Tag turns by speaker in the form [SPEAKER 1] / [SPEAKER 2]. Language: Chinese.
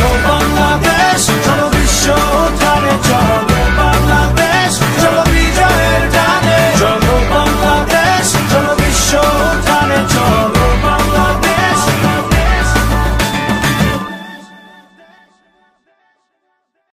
[SPEAKER 1] 有风